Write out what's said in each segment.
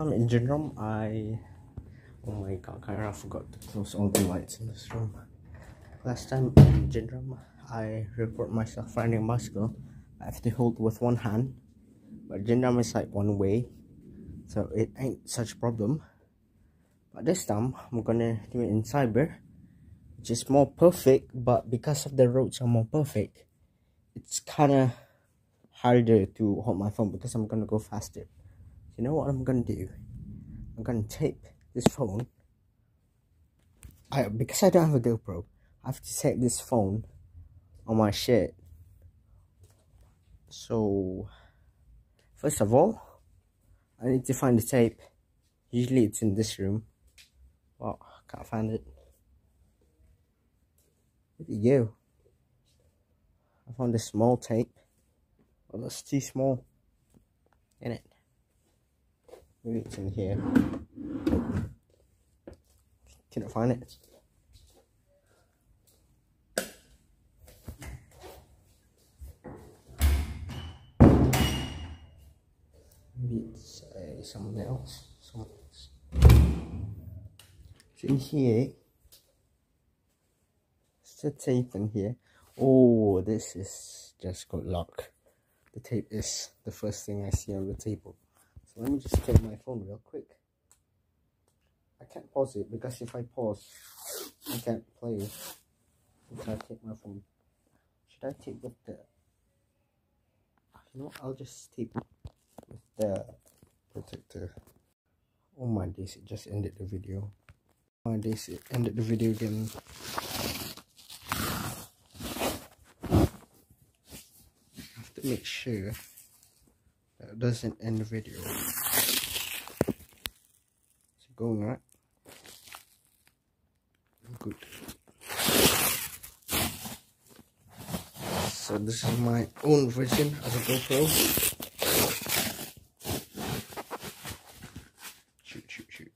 I'm in room. I oh my god, I forgot to close all the lights in this room. Last time in room, I record myself riding a bicycle. I have to hold with one hand, but room is like one way, so it ain't such a problem. But this time, I'm gonna do it in cyber, which is more perfect. But because of the roads are more perfect, it's kind of harder to hold my phone because I'm gonna go faster. You know what I'm gonna do? I'm gonna tape this phone. I because I don't have a GoPro, I have to tape this phone on my shirt. So first of all, I need to find the tape. Usually it's in this room. Well, I can't find it. Where did you go? I found a small tape. Well, that's too small. In it. Maybe it's in here. Cannot find it. Maybe it's uh, someone else. Someone else. It's in here. It's the tape in here. Oh, this is just good luck. The tape is the first thing I see on the table. So let me just take my phone real quick. I can't pause it because if I pause, I can't play. So I take my phone. Should I take with the... You know, I'll just tape with the protector. Oh my days, it just ended the video. Oh my days, it ended the video again. I have to make sure that it doesn't end the video. Going right. Good. So this is my own version of a GoPro. Shoot, shoot, shoot.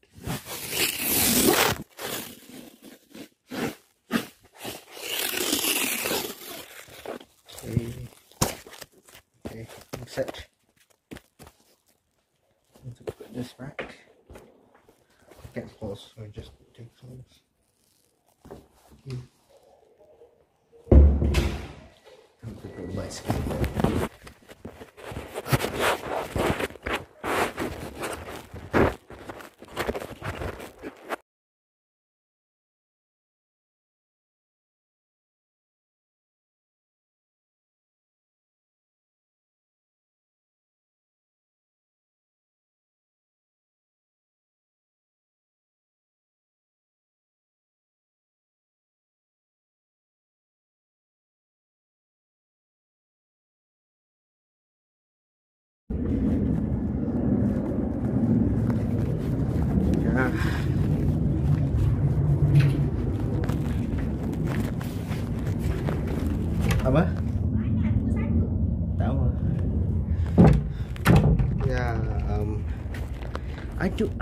Okay. Okay, set. To put this back. Can't pause, so I just take some of this. Hmm. Time to go bicycle. Yeah.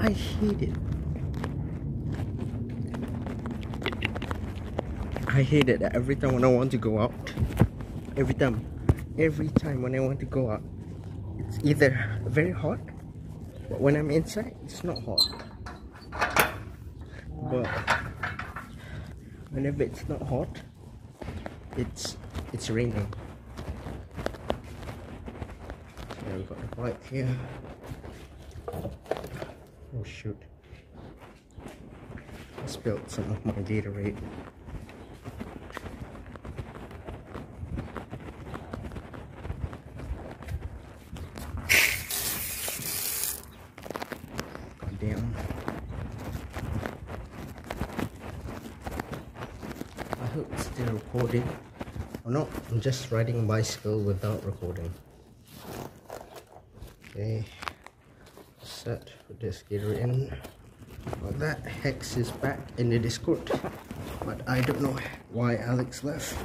I hate it. I hate it every time when I want to go out, every time, every time when I want to go out, it's either very hot, but when I'm inside, it's not hot. But whenever it's not hot, it's it's raining. So we've got the bike here. Oh shoot! I spilled some of my Gatorade. Damn. I hope it's still recording. Or not, I'm just riding a bicycle without recording. Okay. Set, put this gear in. Well, that Hex is back in the Discord. But I don't know why Alex left.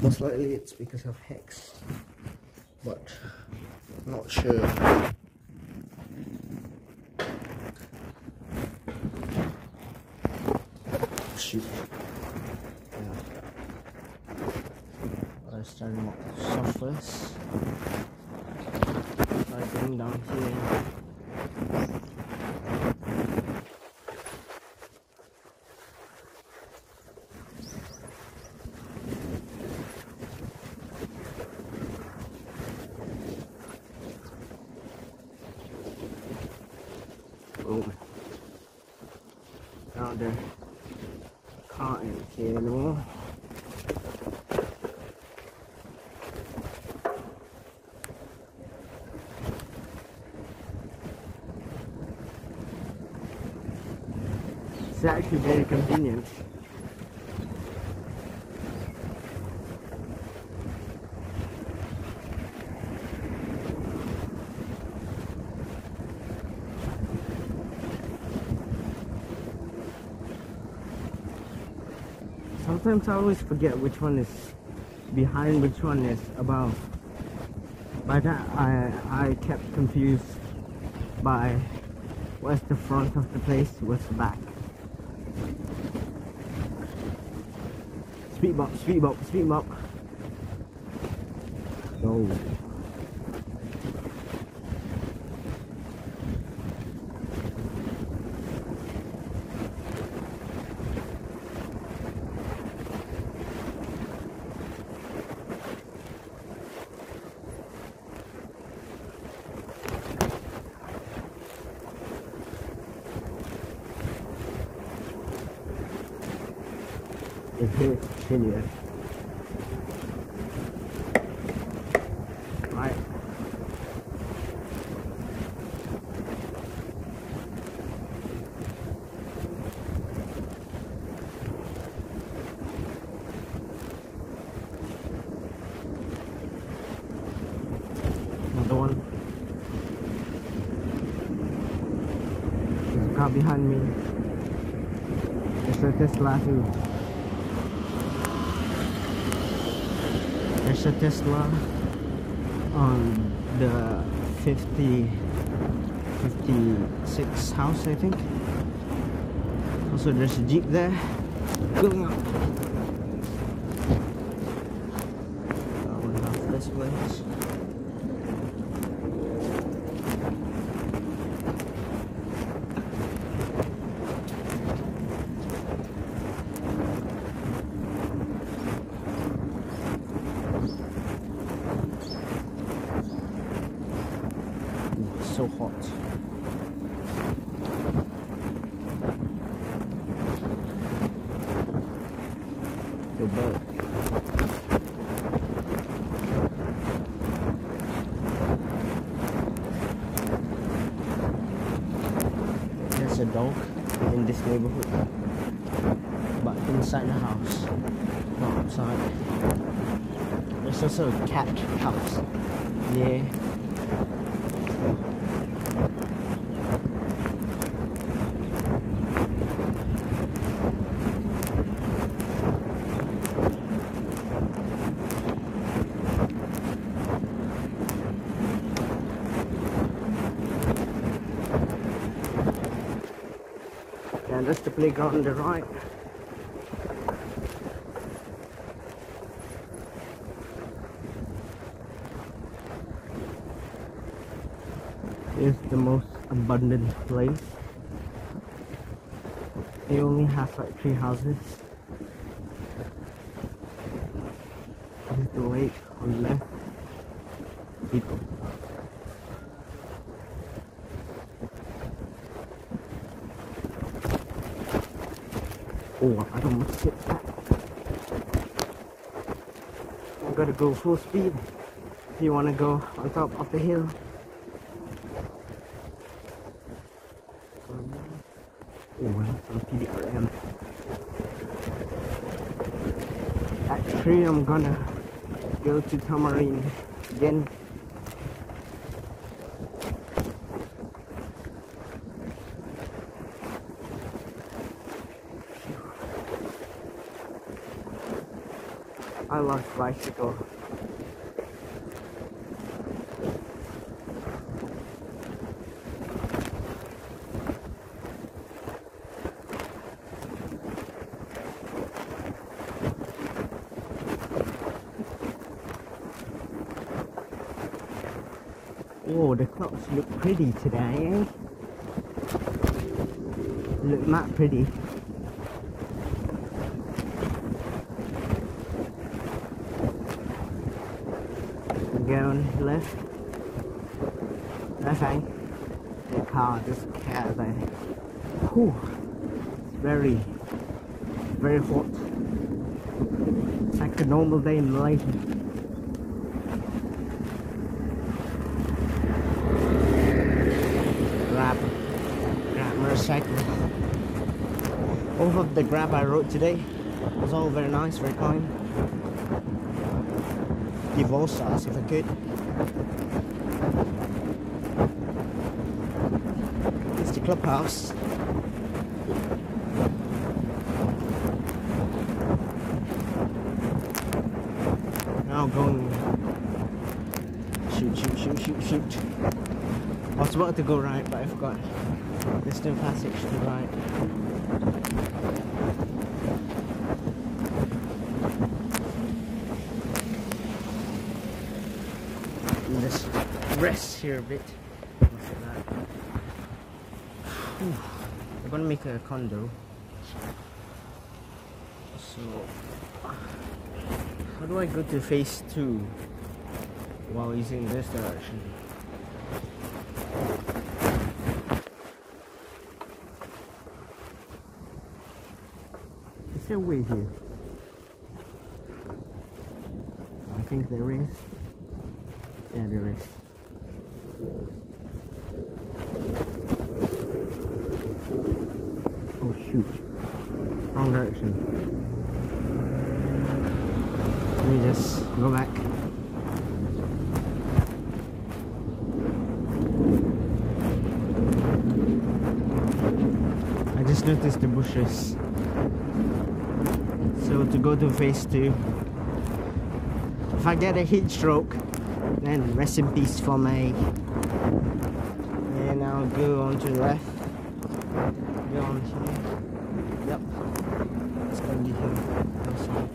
Most likely it's because of Hex. But, not sure. Shoot. Yeah. I started off first. Down here. going. Out there. Can't here anymore. It's actually very convenient. Sometimes I always forget which one is behind, which one is above. By that, I, I kept confused by what's the front of the place, what's the back. Speed bump, speed bump, speed bump. Go. It's here, continue. Right. Another one. There's a car behind me. It's a Tesla too. There's a Tesla on the 50, 56 house, I think. Also, there's a Jeep there going up. Going off this place. It's so hot. The bird. There's a dog in this neighborhood, but inside the house, not outside. There's also a cat house. Yeah. And that's the playground on the right. It's the most abundant place. They only have like three houses. There's the lake on the left. People. Oh, I don't want to sit back. I gotta go full speed if you want to go on top of the hill. Oh, some PDRM. At 3, I'm gonna go to Tamarind again. Bicycle. Oh, the clocks look pretty today, eh? Look that pretty. Left. Left hand. The car Ah, this cat, I, whew, very, very hot. It's like a normal day in Malaysia. Grab, grab motorcycle. All of the grab I rode today was all very nice, very kind. I could. It's the clubhouse. Now going shoot, shoot, shoot, shoot, shoot. I was about to go right, but I forgot. There's still passage to the right. And just rest here a bit. I'm gonna make a condo. So, how do I go to phase two while using this direction? Is there a way here? I think there is. Yeah, there is. Oh shoot. Wrong direction. Let me just go back. I just noticed the bushes. So to go to phase two, if I get a heat stroke, then rest in peace for me. And I'll go on to the left. Go on here. Yep. It's gonna be here. This one.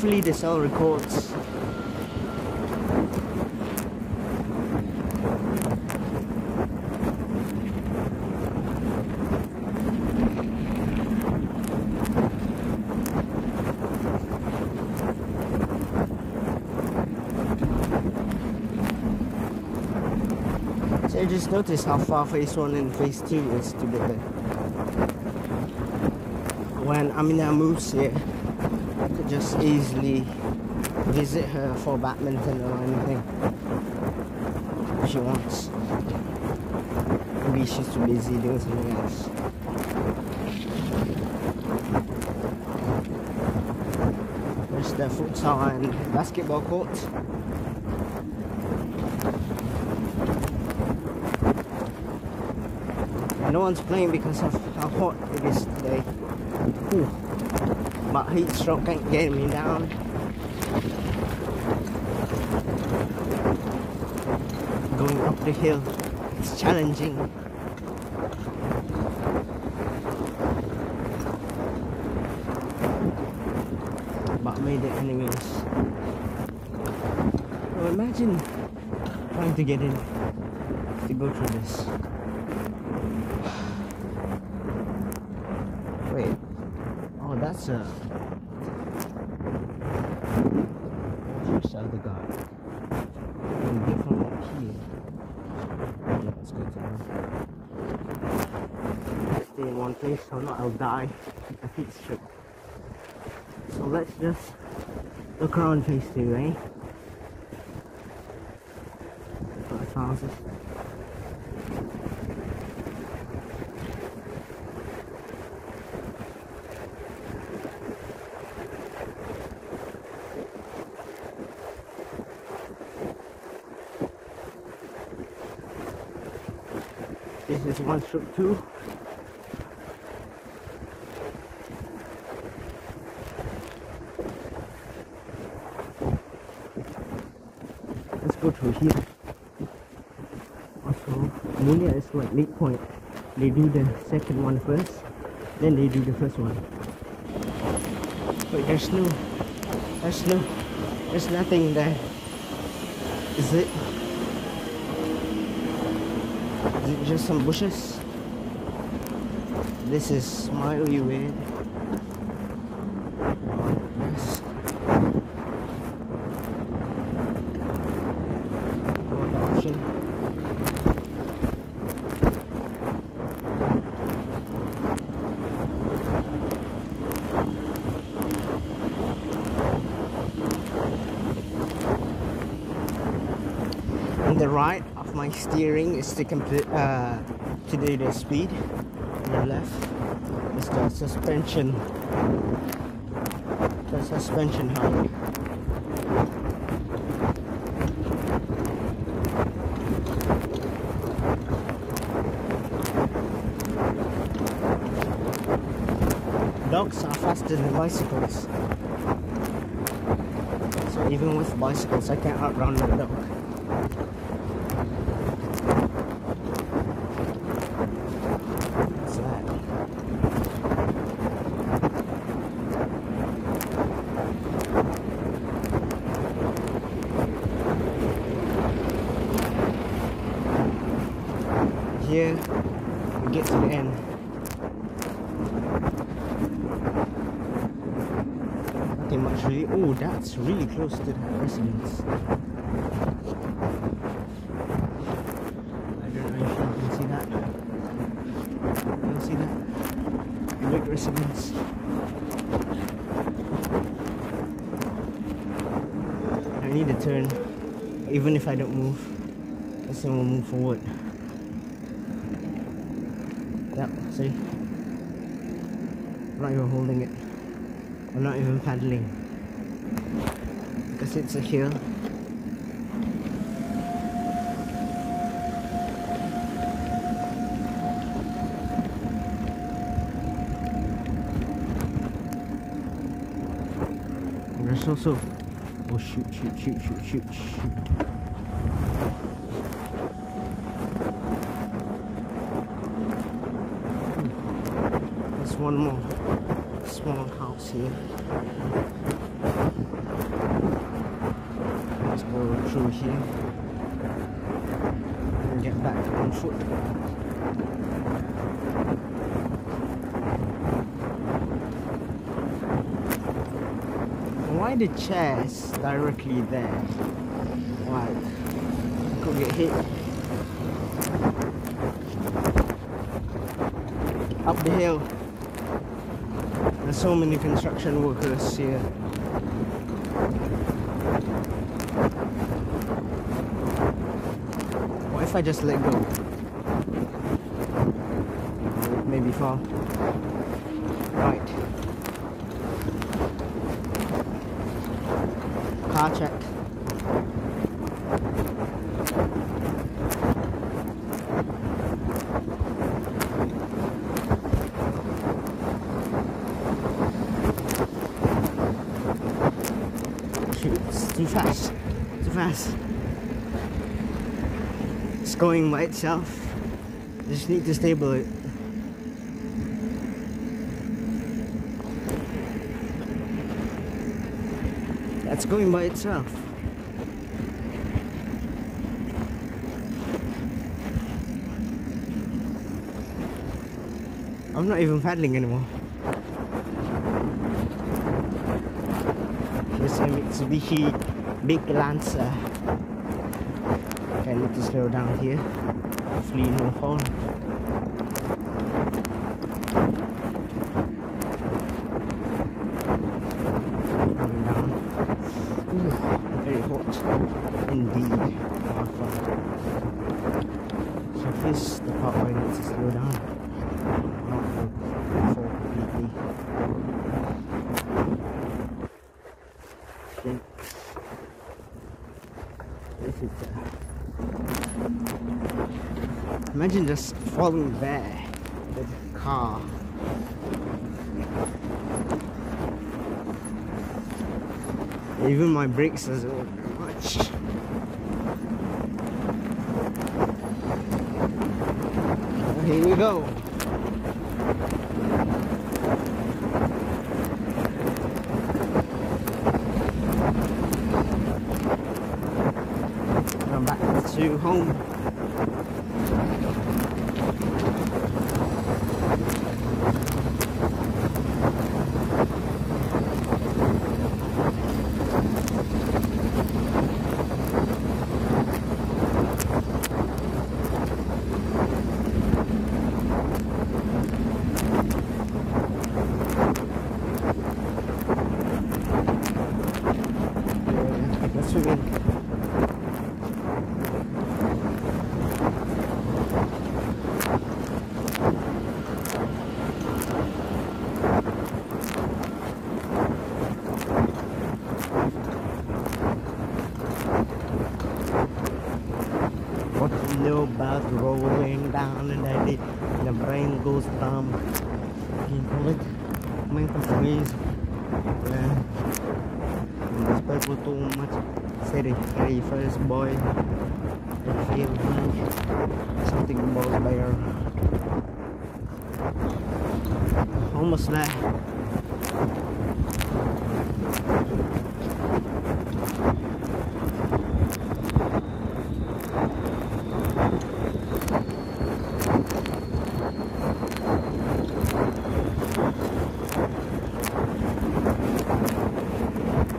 Hopefully this all records. So I just noticed how far phase one and phase two is together. When Amina moves here, Just easily visit her for badminton or anything if she wants. Maybe she's too busy doing something else. There's the futsal and basketball court. No one's playing because of how hot it is today. Whew. But heat stroke can't get me down. Going up the hill, it's challenging. But made it anyways. Imagine trying to get in to go through this. A. Here's the other guy. Can get from up here. Yeah, let's go to. Stay in one place, or not, I'll die. A heat stroke. So let's just look around phase two, eh? Got houses. This is one stroke two. Let's go through here. Also, Mulia is like midpoint. They do the second one first, then they do the first one. But there's no, there's no, there's nothing there. Is it? Just some bushes? This is mildly weird. right of my steering is to complete uh, to do the speed. The left is the suspension. The suspension height. Dogs are faster than bicycles. So even with bicycles, I can't outrun the dog. What's that? Here, we get to the end. Nothing much really. Oh, to that. I don't know if you can see that. You can see that? The big residence. I need to turn, even if I don't move. This thing will move forward. Yep, see? I'm not even holding it. I'm not even paddling. Because it's a hill. There's also oh shoot shoot shoot shoot shoot shoot. Hmm. There's one more small house here. Let's go through here and get back on foot. Why the chairs directly there? Why? Could get hit. Up the hill. There's so many construction workers here. What if I just let go? Maybe fall. Right. Car check. Too fast. Too fast. Going by itself. Just need to stable it. That's going by itself. I'm not even paddling anymore. Here's a Mitsubishi Big Lancer. To slow down here. Hopefully no fall. Coming down. Ooh, very hot indeed. Our front. So this the part where I need to slow down. Not fall fall completely. Okay. This is the Imagine just falling there with a car. Even my brakes doesn't work very much. Here we go. I'm back to home. Yeah, Let's swim in. little bus rolling down and the, the brain goes dumb. You call it mental freeze. Yeah. And this people too much city first boy. I feel something about there. Almost there.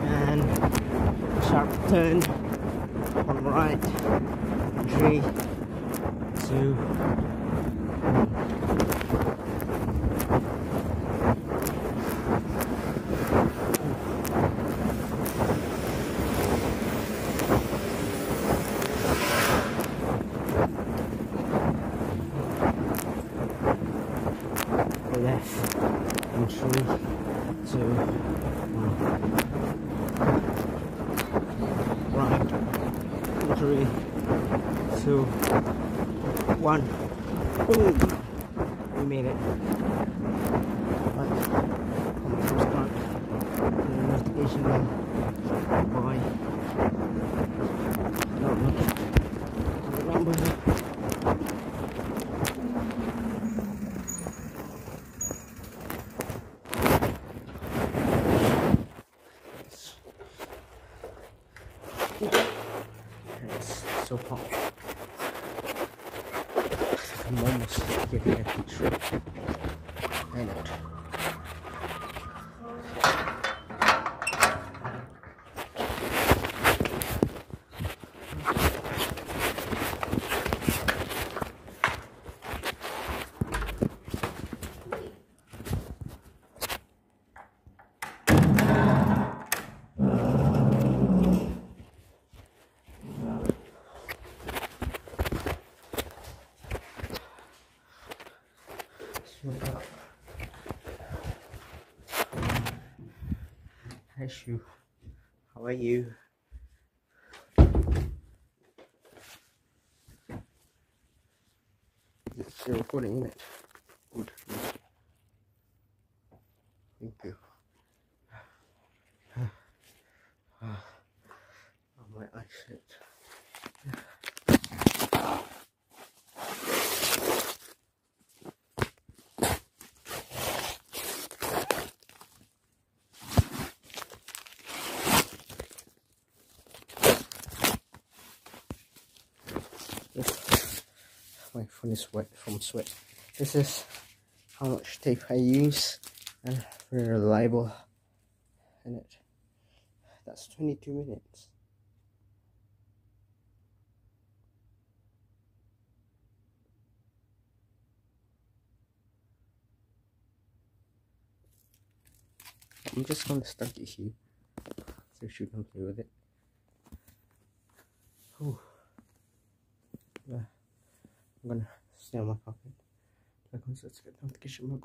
And sharp turn on right three two left and three two one three, two, one. Boom! We made it. But on the first part, the investigation done by I don't know. The number so hot. I'm almost getting a heat stroke. I know. Hi, Shu. How are you? It's still recording, isn't it? Good. Thank you. oh, my eyesight. Phone is from sweat this is how much tape I use and very reliable in it that's 22 minutes I'm just gonna stuck it here so you can play with it Ooh. Yeah. I'm gonna stay on my pocket. Like, once it's get notification,